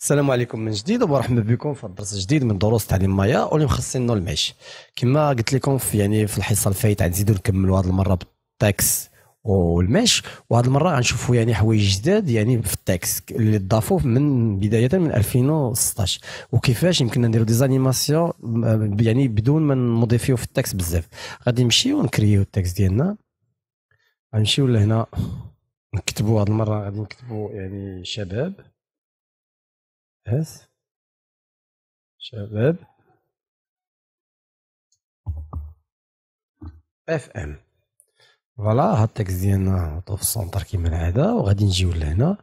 السلام عليكم من جديد ومرحبا بكم في درس جديد من دروس تعليم مايا. واللي مخصصينه ال MASH. كما قلت لكم في يعني في الحصة الفايته غنزيدو نكملوا هذه المرة بال texte وال MASH وهذه المرة غنشوفوا يعني حوايج جداد يعني في التاكس اللي ضافوه من بداية من 2016 وكيفاش يمكن نديروا des animations يعني بدون ما نضيفيو في التاكس بزاف. غادي نمشيو نكريو التاكس ديالنا. غنمشيو لهنا. نكتبوا هذه المرة غادي نكتبوا يعني شباب. بس شباب. FM voilà هاد ال texte ديالنا نحطو في ال centre كيما العادة وغادي نجيو لهنا.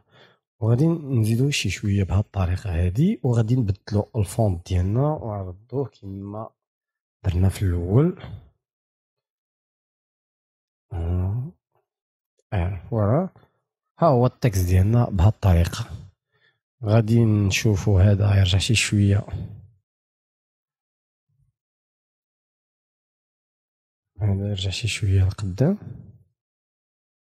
وغادي نزيدو شي شوية بهاد الطريقة هادي وغادي نبدلو ال font ديالنا ونعرضوه كيما درنا في الأول. آه. voilà ها هو ال text ديالنا بهاد الطريقة. غادي نشوفو هذا يرجع شي شوية. هذا يرجع شي شوية لقدام.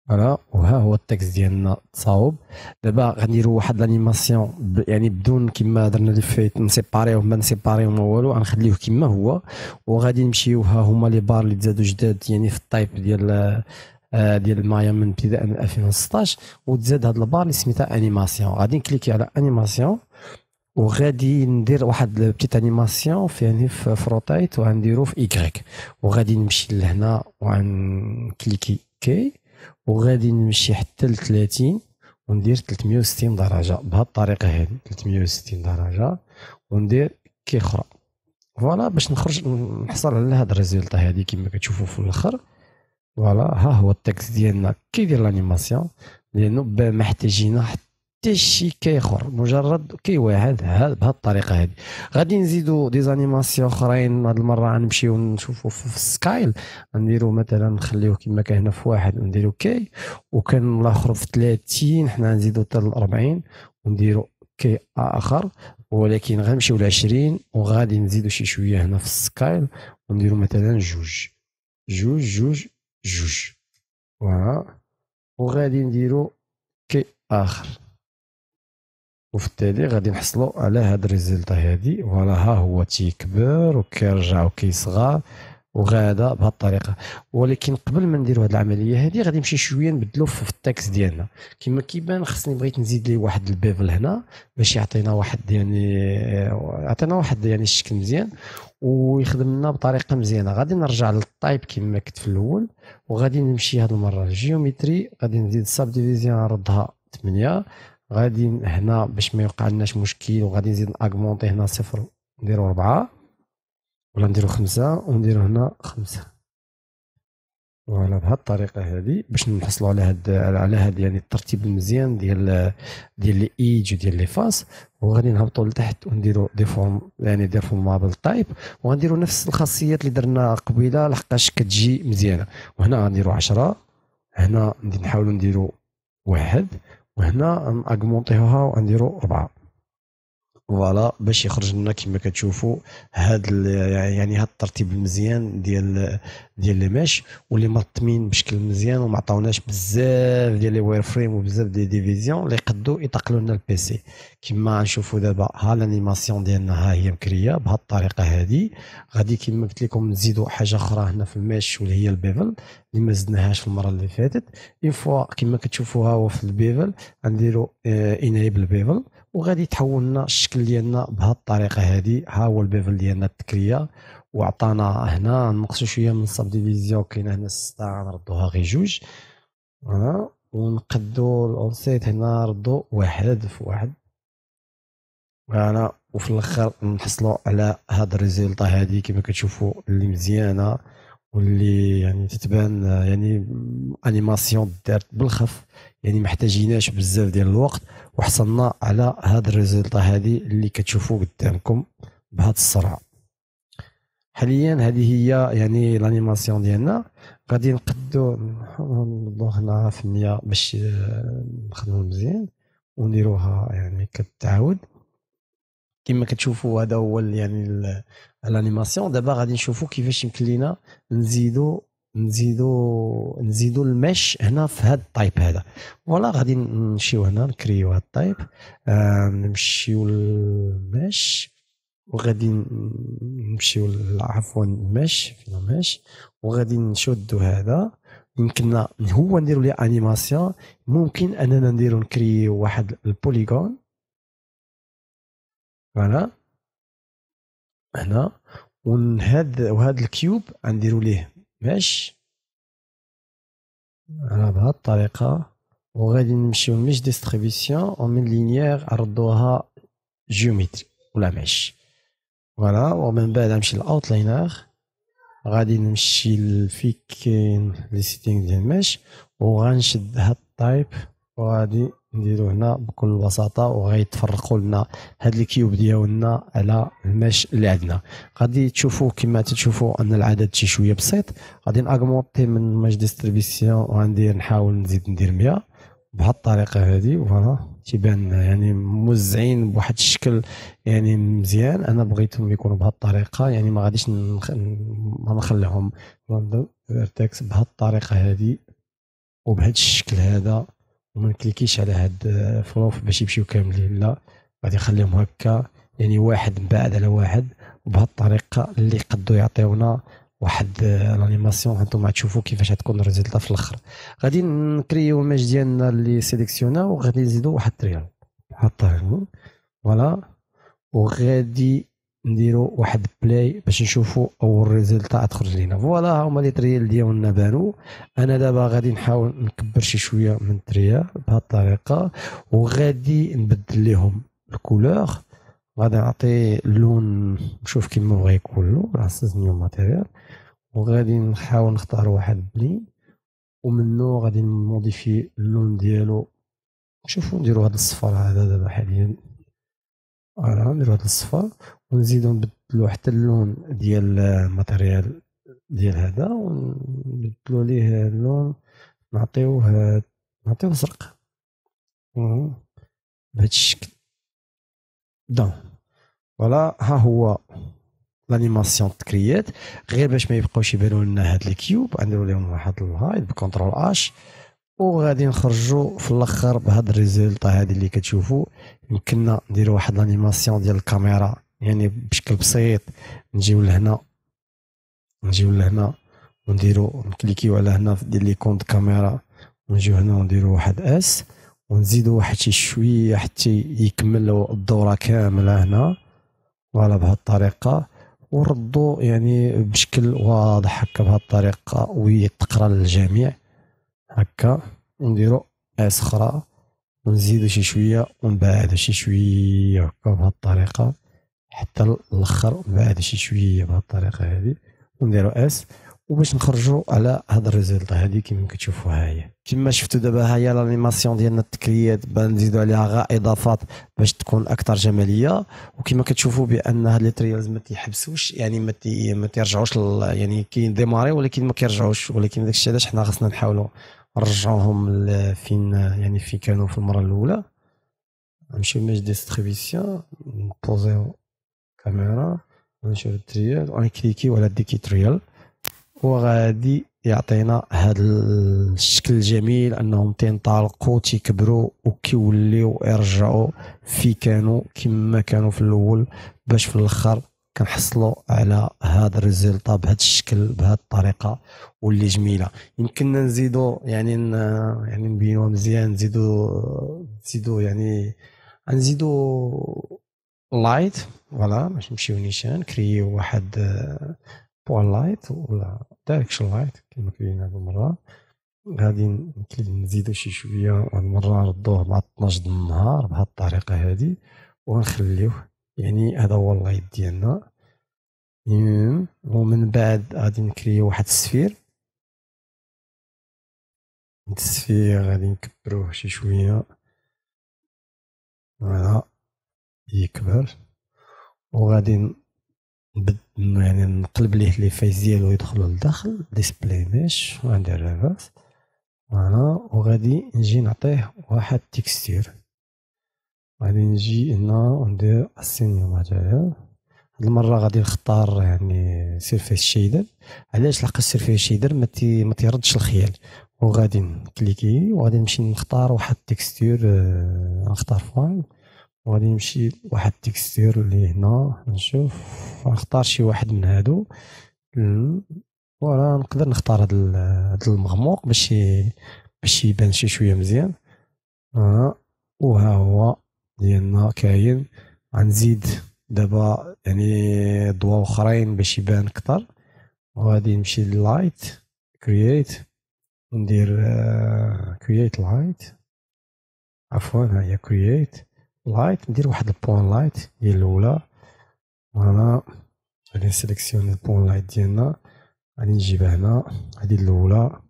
voilà وها هو ال text ديالنا تصاوب. دابا غنديرو واحد l'animation يعني بدون كما درنا اللي فايت نسيباريو ما نسيباريو ما والو غنخليوه كما هو. وغادي نمشيو ها هما les barres اللي تزادو جداد يعني في ال type ديال ديال مايا من ابتداء من 2016 وتزاد هاد ال barre اللي سميتها animation غادي نكليكي على animation وغادي ندير واحد petite animation في يعني في في rotate وغنديرو في إيكغيك وغادي نمشي لهنا وغنكليكي key وغادي نمشي حتى ل 30 وندير 360 درجة. بهاد الطريقة هذه 360 درجة وندير key أخرى. voilà باش نخرج نحصل على هاد ال result هادي كما كتشوفوا في الآخر. voilà ها هو ال text ديالنا كيدير l'animation لأنه ما محتاجين حتى شي key اخر مجرد key واحد بهذه الطريقة هذه غادي نزيدو des animations اخرين هاد المره غنمشيو نشوفو في ال scale نديرو مثلا نخليوه كما كان هنا في واحد نديرو key وكان الآخر في 30 حنا نزيدو حتى ل 40 ونديرو key اخر ولكن غنمشيو ل 20 وغادي نزيدو شي شوية هنا في ال scale ونديرو مثلا جوج جوج جوج جوج. voilà وغادي نديرو key آخر. وفي التالي غادي نحصلوا على هاد ال résultat هادي. voilà ها هو تيكبر وكيرجع وكيصغر. وغادا بهذه الطريقة ولكن قبل ما نديروا هذه العملية هذه غادي نمشي شوية نبدلو في ال text ديالنا. كما كيبان خصني بغيت نزيد ليه واحد ال bevel هنا باش يعطينا واحد يعني يعطينا واحد يعني الشكل مزيان ويخدم لنا بطريقه مزيانه. غادي نرجع لل type كما كنت في الأول وغادي نمشي هذه المره لل geometry غادي نزيد ال subdivision نردها 8 غادي هنا باش ما يوقع لناش مشكل وغادي نزيد augmenter هنا صفر نديرو 4 ولا نديرو خمسة ونديرو هنا خمسة. voilà بهاد الطريقة هذه باش نحصلوا على هاد على هاد يعني الترتيب المزيان ديال ديال les edges وديال les faces وغادي نهبطوا لتحت ونديروا deform يعني deformable type وغنديروا نفس الخاصيات اللي درنا قبيلة لحقاش كتجي مزيانة. وهنا غنديروا 10 هنا نحاولوا نديروا واحد وهنا اغمونطيوها ونديروا 4 voilà باش يخرج لنا كما كتشوفوا هاد يعني هاد الترتيب المزيان ديال ديال les mesh واللي مرتمين بشكل مزيان وما عطاوناش بزاف ديال les wireframe وبزاف ديال division اللي يقدوا يثقلوا لنا ال PC كما غنشوفوا دابا ها l'animation ديالنا ها هي مكريية بهاد الطريقة هذه غادي كما قلت لكم نزيدوا حاجة أخرى هنا في ال mesh واللي هي ال bevel اللي ما زدناهاش في المرة اللي فاتت. on voit كما كتشوفوا ها هو في ال bevel غنديروا enable bevel. وغادي تحول لنا الشكل ديالنا بهذه الطريقة هذه. ها هو ال bevel ديالنا التكريا. وعطانا هنا نقصوا شوية من ال subdivision كاينة هنا سته نردوها غير جوج. voilà ونقدو الأونسيت هنا نردو واحد في واحد. voilà وفي الأخر نحصلوا على هاد ال résultat هادي كما كتشوفوا اللي مزيانة. واللي يعني تتبان يعني animation دارت بالخف يعني ما احتاجيناش بزاف ديال الوقت وحصلنا على هاد ال résultat هادي اللي كتشوفوا قدامكم بهاد السرعه حاليا هذه هي يعني l'animation ديالنا. غادي نقدو نوضو هنا في المية باش نخدمو مزيان ونديروها يعني كتعاود. كما كتشوفوا هذا هو يعني ال animation. دابا غادي نشوفوا كيفاش يمكن لينا نزيدو نزيدو نزيدو ال mesh هنا في هاد ال type هذا. voilà غادي نمشيو هنا نكريو هاد ال type. آه نمشيو لل mesh. وغادي نمشيو عفوا ال mesh فينا mesh. وغادي نشدو هذا. يمكننا هو نديرو ليه animation. ممكن أننا نديرو نكريو واحد ال polygone. voilà. هنا. وهاد وهاد ال cube غنديرو ليه. mesh على بهاد الطريقة. وغادي نمشيو mesh distribution ومن linéaire نردوها geometry ولا mesh voilà. ومن بعد نمشي لل outliner. غادي نمشي لفيك كاين les settings ديال MASH. وغنشد هاد ال type وغادي نديرو هنا بكل بساطة وغيتفرقوا لنا هاد ال cube ديالنا على ال mesh اللي عندنا. غادي تشوفوا كما تشوفوا أن العدد شي شوية بسيط. غادي نأغمونتي من mesh distribution وغندير نحاول نزيد ندير 100 بهاد الطريقة هادي voilà. تيبان يعني موزعين بواحد الشكل يعني مزيان. أنا بغيتهم يكونوا بهاد الطريقة. يعني ما غاديش. ما نخليهم. vertex بهاد الطريقة هادي. وبهاد الشكل هذا. وما نكليكيش على هاد فروف باش يمشيو كاملين لا. غادي نخليهم هكا. يعني واحد من بعد على واحد وبهاد الطريقة اللي قدو يعطيونا واحد l'animation هانتوما تشوفوا كيفاش غتكون ال résultat في الأخر. غادي نكريو ال MASH ديالنا اللي سيليكسيونا وغادي نزيدو واحد ال trail بهاد الطريقة voilà. وغادي نديرو واحد play باش نشوفوا أول résultat تخرج لينا voilà هما les trails ديالنا بانو. أنا دابا غادي نحاول نكبر شي شوية من ال trail بهاد الطريقة وغادي نبدل لهم ال couleur. غادي نعطي اللون نشوف كيما بغا يكون اللون راه new material. وغادي نحاول نختار واحد blinn ومنو غادي نموديفي اللون ديالو. نشوفو نديرو هاد الصفر هذا دابا حاليا. voilà نديرو هاد الصفر. ونزيدو نبدلو حتى اللون ديال ال material ديال هذا ونبدلو ليه اللون نعطيوه نعطيوه زرق. بهذا الشكل. donc voilà ها هو l'animation تكريات غير باش ما يبقاوش يبانو لنا هاد ال cube غنديرو لهم واحد ال hide ب contrôle H وغادي نخرجوا في الأخر بهاد ال résultat هادي اللي كتشوفوا يمكننا نديرو واحد l'animation ديال الكاميرا. يعني بشكل بسيط نجيو لهنا. نجيو لهنا ونديرو نكليكيو على هنا ديال لي كونت كاميرا. ونجيو هنا ونديرو واحد S ونزيدو واحد شي شوية حتى يكمل الدورة كاملة هنا. voilà بهاد الطريقة. وردو يعني بشكل واضح هكا بهاد الطريقة ويتقرا للجميع. هكا. ونديرو S أخرى. ونزيدو شي شوية ونبعدو شي شوية هكا بهاد الطريقة. حتى الأخر ونبعدو شي شوية بهاد الطريقة هادي ونديرو S وباش نخرجوا على هاد ال résultat هادي كيما كتشوفوا ها هي كما شفتوا دابا ها هي l'animation ديالنا التكريات بان عليها غير إضافات باش تكون أكثر جمالية. وكما كتشوفوا بأن هاد les trails ما تيحبسوش يعني ما تي ما تيرجعوش يعني كاين ديماري ولكن ما كيرجعوش ولكن داك الشيء علاش حنا خاصنا نحاولوا نرجعوهم فين يعني فين كانوا في المرة الأولى. نمشيو ل MASH distribution نبوزيو كاميرا ونمشيو لل trail ونكليكيو على decay trail. وغادي يعطينا هذا الشكل الجميل أنهم تينطلقوا تيكبروا وكيوليو يرجعوا في كانوا كما كانوا في الأول باش في الأخر كنحصلوا على هذا ال résultat بهذا الشكل بهذه الطريقة واللي جميلة. يمكننا نزيدوا يعني يعني نبينوا مزيان نزيدوا نزيدوا يعني نزيدوا light voilà باش نمشيو نيشان كريو واحد point light ولا direction light كما كاين هذه المره غادي نزيدو شي شوية هاد المره نردوه مع 12 د النهار بهاد الطريقة هادي ونخليوه يعني هذا هو ال light ديالنا ومن بعد غادي نكريو واحد sphère ال sphère غادي نكبروه شي شوية voilà يكبر. وغادي يعني نقلب ليه les faces ديالو يدخلوا لداخل display mesh وندير لاباس voilà وغادي نجي نعطيه واحد texture غادي نجي هنا وندير assign new material هاد المرة غادي نختار يعني surface shader علاش لحق ال surface shader ما ما تيردش الخيال. وغادي نكليكي وغادي نمشي نختار واحد ال texture آه، نختار file وغادي نمشي لواحد ال texture اللي هنا نشوف. نختار شي واحد من هادو. voilà نقدر نختار هاد المغموق باش باش يبان شي شوية مزيان. ها وها هو ديالنا كاين. غنزيد دابا يعني ضوا أخرين باش يبان أكثر. وغادي نمشي لل light create وندير create light عفوا ها هي create light ندير واحد ال point light هي الأولى. voilà غادي نسيليكسيوني ال point light ديالنا. غادي نجيبها هنا. هذه الأولى.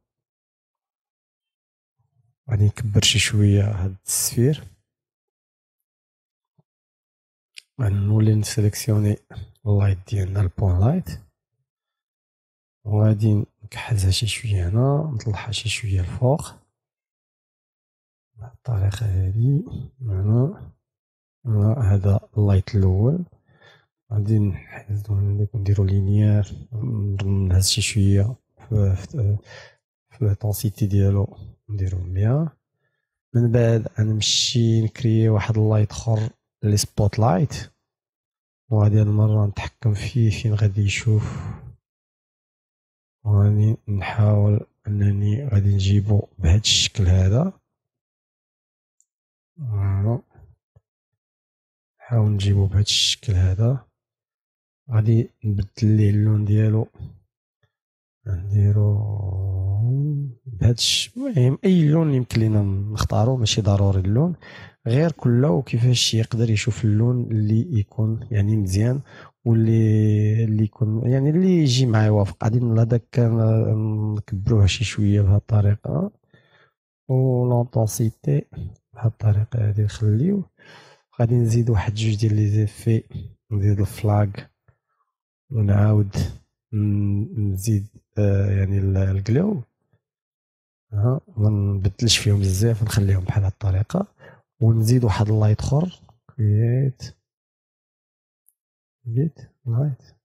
غادي نكبر شي شوية هاد ال sphère. غنولي نسيليكسيوني ال light ديالنا ال point light وغادي نكحلها شي شوية هنا. نطلعها شي شوية الفوق بهاد الطريقة هادي. هنا هذا ال light الأول. غادي نحيدو نديرو linéaire نهز شي شوية في ال intensité ديالو نديرو مية. من بعد غنمشي نكري واحد ال light أخر لي spot light وهادي المرة نتحكم فيه فين غادي يشوف. وغادي نحاول أنني غادي نجيبو بهاد الشكل هذا. نحاول نجيبو بهاد الشكل هذا. غادي نبدل ليه اللون ديالو. نديرو بهاد المهم أي لون يمكن لينا نختارو ماشي ضروري اللون. غير كله كيفاش يقدر يشوف اللون اللي يكون يعني مزيان واللي اللي يكون يعني اللي يجي معاه يوافق غادي هذاك نكبروه شي شوية بهاد الطريقة. و لونطونسيتي بهاد الطريقة هادي نخليو. غادي نزيد واحد جوج ديال لي زيفي نزيد الفلاغ ونعاود نزيد آه، يعني الجلو ها ما نبدلش فيهم بزاف نخليهم بحال هاد الطريقة. ونزيد واحد ال light أخر. create create light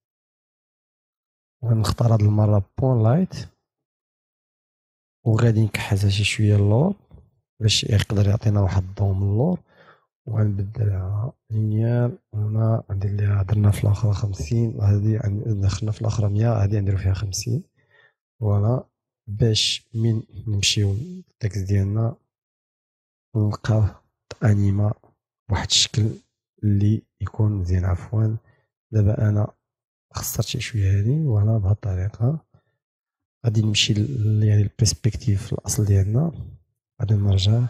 غنختار هاد المرة point light. وغادي نكحزها شي شوية اللور باش يقدر يعطينا واحد الضوء من اللور. وغنبدلها linéaire هنا ندير ليها درنا في الاخرى خمسين هادي دخلنا في الاخرى مية هادي نديرو فيها خمسين. voilà باش من نمشيو ال texte ديالنا نلقاوه animé بواحد الشكل اللي يكون مزيان عفوا. دابا أنا خسرت شي شوية هادي voilà بهاد الطريقة. غادي نمشي يعني ال perspective الأصل ديالنا. غادي نرجع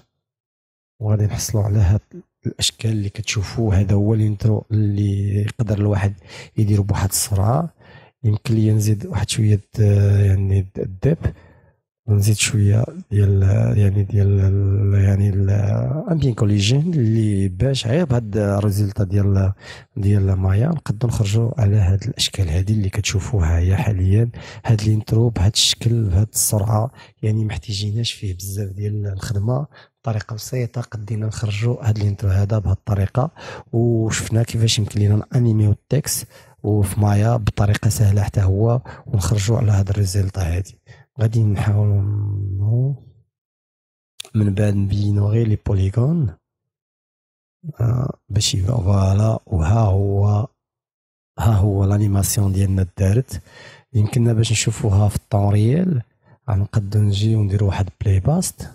وغادي نحصلوا على هاد الأشكال اللي كتشوفوا هذا هو ال intro اللي يقدر الواحد يدير بواحد السرعه يمكن لي نزيد واحد شوية يعني ال depth. ونزيد شوية ديال يعني ديال يعني ال ambient occlusion اللي باش غير بهاد ال résultat ديال ديال مايا. نقدروا نخرجوا على هاد الأشكال هذه اللي كتشوفوها هي حاليا. هاد ال intro بهاد الشكل بهاد السرعه يعني محتاجيناش فيه بزاف ديال الخدمة. بطريقه بسيطة قدينا نخرجوا هاد ال intro هذا بهاد الطريقة وشفنا كيفاش يمكن لنا انيميو ال texte وفي مايا بطريقة سهلة حتى هو ونخرجوا على هاد ال résultat هادي. غادي نحاولوا من بعد نبينو غير les polygones. آه باش voilà وها هو ها هو l'animation ديالنا دارت. يمكننا باش نشوفوها في ال temps réel غنقدو نجي وندير واحد playblast.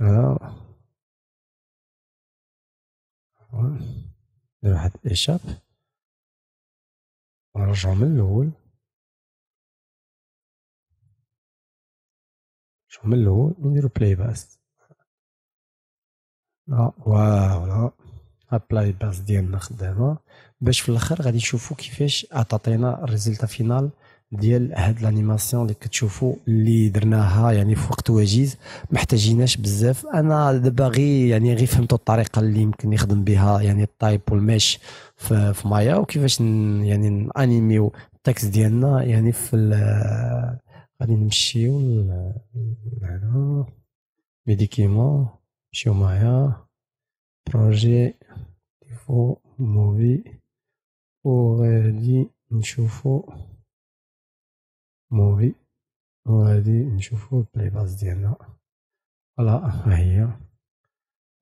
ندير واحد échap ونرجعو من الأول. شو من الأول ونديرو playblast آه voilà playblast ديالنا خدامة. باش في الآخر غادي نشوفو كيفاش عطاتينا ال résultat final. ديال هاد ال animation اللي كتشوفوا اللي درناها يعني في وقت وجيز. محتاجيناش بزاف. أنا دابا غي يعني غي فهمتوا الطريقة اللي يمكن يخدم بها يعني ال type وال MASH في, في مايا وكيفاش يعني نانيميو ال texte ديالنا. يعني في غادي نمشيو هنا. mes documents نمشيو Maya projects default movies وغادي نشوفو movies. وغادي نشوفو ال playblast ديالنا. voilà ها هي.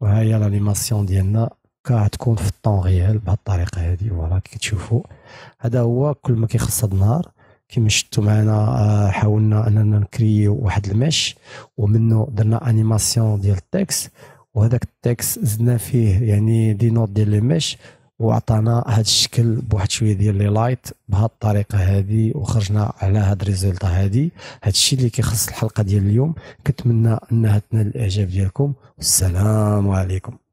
وها هي l'animation ديالنا. كتكون في ال temps réel بهاد الطريقة هادي. voilà كي تشوفوا هذا هو كل ما كيخص النهار. كما شفتوا معنا آه، حاولنا أننا نكريو واحد ال MASH ومنه درنا animation ديال ال texte وهذاك ال texte زدنا فيه يعني des nodes ديال les MASH وعطانا هذا الشكل بواحد شوية ديال les lights بهذه الطريقة هذه وخرجنا على هاد ال résultat هذه هذا الشيء اللي كيخص الحلقة ديال اليوم كنتمنى إنها تنال الإعجاب ديالكم. والسلام عليكم.